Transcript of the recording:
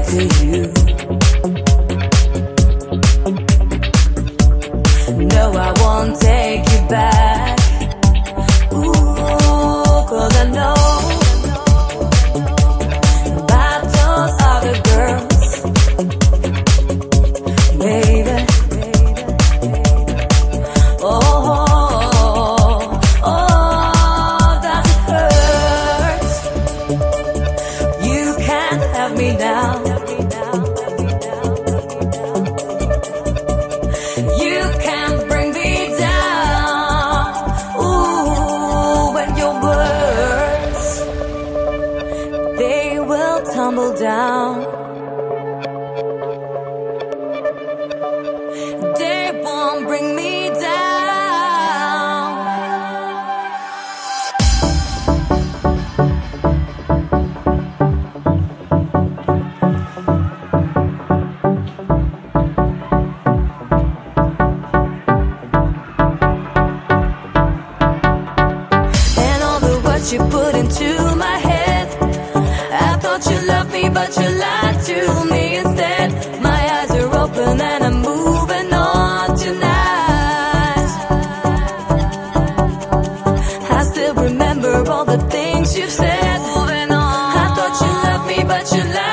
No, I won't take you back. down. what you like.